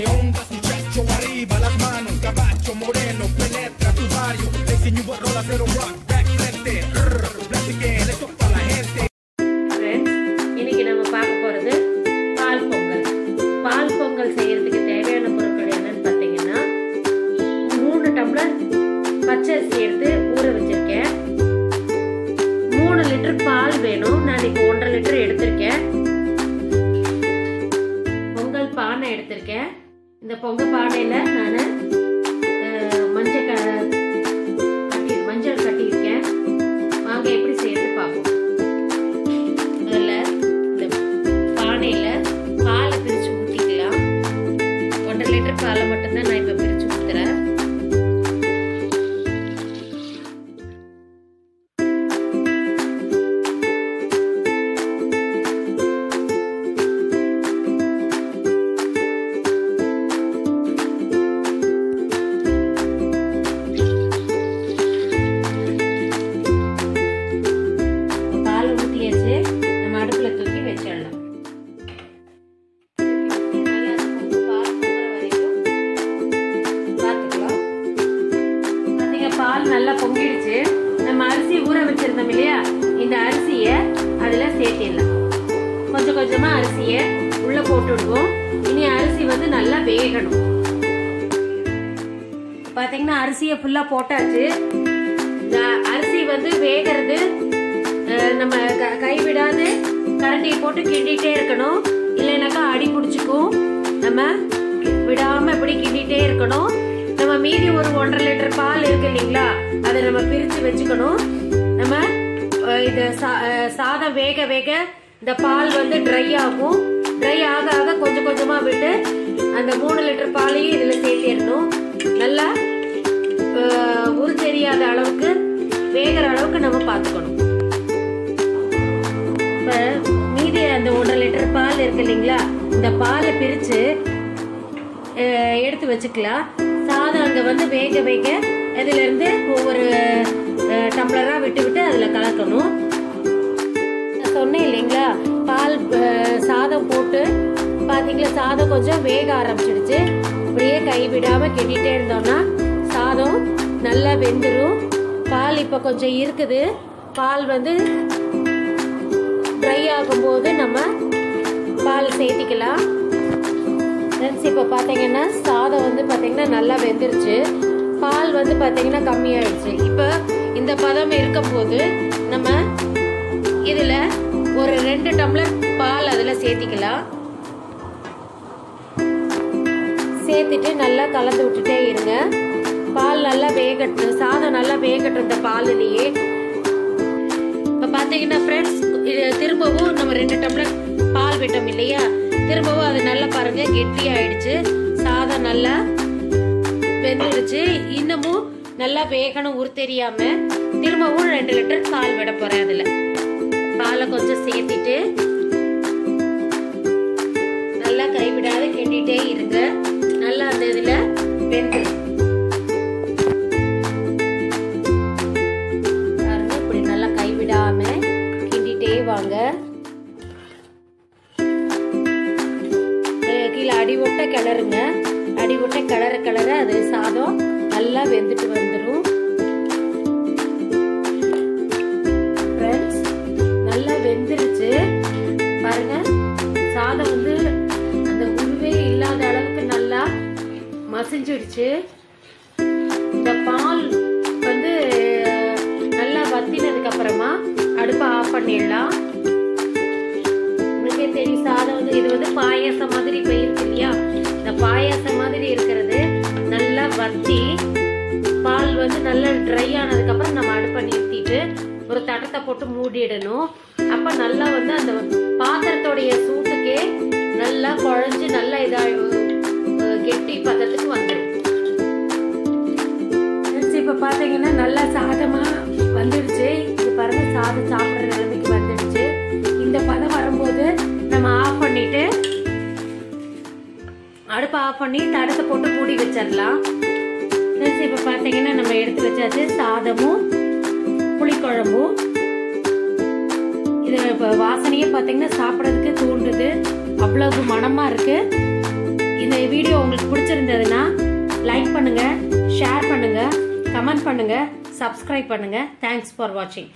Que onda su checho arriba, las manos, caballo moreno, penetra tu e barrio. E le enseño rola cero rock, back frente. Platiquen, esto para la gente. இன்னைக்கு நம்ம பார்க்க போகிறது பால் பொங்கல் பால் பொங்கல் செய்யறதுக்கு தேவையான பொருட்கள் என்னன்னு பார்த்தீங்கன்னா மூணு டம்ளர் பச்சரிசி எடுத்து ஊற வச்சிருக்கேன் மூணு லிட்டர் பால் வேணும் நான் இப்போ ஒன்றரை லிட்டர் எடுத்திருக்கேன் பொங்கல் பானை எடுத்திருக்கேன் இந்த பொங்க பானையில் நான் மஞ்சள் க நடுவில் தூக்கி வச்சிடலாம். பால் நல்லா பொங்கிடுச்சு. நம்ம அரிசி ஊற வச்சிருந்தோம் இல்லையா? இந்த அரிசிய அதுல சேர்த்திடலாம். கொஞ்சம் கொஞ்சமா அரிசிய உள்ள போட்டு விடுவோம். இனி அரிசி வந்து நல்லா வேகணும். பாத்தீங்கன்னா அரிசியை ஃபுல்லா போட்டாச்சு. இந்த அரிசி வந்து வேகிறது போட்டு கிண்டிட்டே இருக்கணும். இல்லைனாக்கா அடி பிடிச்சிக்கும். நம்ம விடாமல் விடாம இப்படி கிண்டிட்டே இருக்கணும். நம்ம மீதி ஒரு ஒன்றரை லிட்டர் பால் இருக்கு இல்லைங்களா? அதை நம்ம பிரிச்சு வச்சுக்கணும். நம்ம இது சா- சாதம் வேக வேக இந்த பால் வந்து ட்ரை ஆகும். ட்ரை ஆக ஆக கொஞ்சம் கொஞ்சமா விட்டு அந்த மூணு லிட்டர் பாலையும் இதுல சேர்த்திடணும். நல்லா உரு தெரியாத அளவுக்கு வேகிற அளவுக்கு நம்ம பார்த்துக்கணும். பால் இருக்கு இல்லைங்களா? இந்த பாலை பிரித்து எடுத்து வச்சுக்கலாம். சாதம் அங்கே வந்து வேக வேக இதிலிருந்து ஒவ்வொரு டம்ளராக விட்டு விட்டு அதில் கலக்கணும். சொன்னேன் இல்லைங்களா பால் சாதம் போட்டு பார்த்தீங்களா சாதம் கொஞ்சம் வேக ஆரம்பிச்சிடுச்சு. இப்படியே கை கெட்டிகிட்டே இருந்தோம்னா சாதம் நல்லா வெந்துடும் பால் இப்போ கொஞ்சம் இருக்குது. பால் வந்து ட்ரை ஆகும்போது நம்ம பால் சேர்த்திக்கலாம். ஃப்ரெண்ட்ஸ் இப்போ பார்த்தீங்கன்னா சாதம் வந்து பார்த்தீங்கன்னா நல்லா வெந்துருச்சு. பால் வந்து பார்த்தீங்கன்னா கம்மியாயிடுச்சு. இப்போ இந்த பதம் இருக்கும்போது நம்ம இதில் ஒரு ரெண்டு டம்ளர் பால் அதில் சேர்த்திக்கலாம். சேர்த்துட்டு நல்லா கலந்து விட்டுட்டே இருங்க. பால் நல்லா வேகட்டும். சாதம் நல்லா வேகட்டும் இந்த பாலுலேயே. இப்போ பார்த்தீங்கன்னா ஃப்ரெண்ட்ஸ் திரும்பவும் நம்ம ரெண்டு டம்ளர் பால் விட்டோம் இல்லையா? திரும்பவும் அது நல்லா பாருங்க கெட்டி ஆயிடுச்சு. சாதம் நல்லா வெந்துடுச்சு. இன்னமும் நல்லா வேகணும் உருத்தெரியாம திரும்பவும் ரெண்டு லிட்டர் பால் விட போறேன் அதுல. பாலை கொஞ்சம் சேர்த்திட்டு கிண்டிட்டே கீழே அடி ஒட்ட கிளறுங்க. அடி ஒட்ட கிளற கிளற அது சாதம் நல்லா வெந்துட்டு வந்துடும் ஃப்ரெண்ட்ஸ் நல்லா வெந்துருச்சு. பாருங்க சாதம் வந்து அந்த உருவே இல்லாத அளவுக்கு நல்லா மசிஞ்சிடுச்சு. இந்த பால் வந்து நல்லா வத்தினதுக்கு அப்புறமா அடுப்பை ஆஃப் பண்ணிடலாம். பாயசம் மாதிரி இப்ப இல்லையா இந்த பாயாசம் மாதிரி இருக்கிறது நல்லா வத்தி பால் வந்து நல்லா ட்ரை ஆனதுக்கு அப்புறம் நம்ம அடுப்பை நிறுத்திட்டு ஒரு தட்டத்தை போட்டு மூடிடணும். அப்ப நல்லா வந்து அந்த பாத்திரத்தோடைய சூட்டுக்கே நல்லா குழஞ்சு நல்லா இதாக கெட்டி பதத்துக்கு வந்துடும். இப்போ பார்த்தீங்கன்னா நல்லா சாதமா வந்துடுச்சு. இது பாருங்க சாதம் ஆஃப் பண்ணி தடத்தை போட்டு மூடி வச்சிடலாம். ஃப்ரெண்ட்ஸ் இப்போ பார்த்தீங்கன்னா நம்ம எடுத்து வச்சாச்சு சாதமும் புளிக்குழம்பும். இது இப்போ வாசனையே பார்த்தீங்கன்னா சாப்பிட்றதுக்கு தூண்டுது. அவ்வளவு மனமாக இருக்குது இந்த வீடியோ உங்களுக்கு பிடிச்சிருந்ததுன்னா லைக் பண்ணுங்கள் ஷேர் பண்ணுங்கள் கமெண்ட் பண்ணுங்கள் சப்ஸ்கிரைப் பண்ணுங்கள் தேங்க்ஸ் ஃபார் வாட்சிங்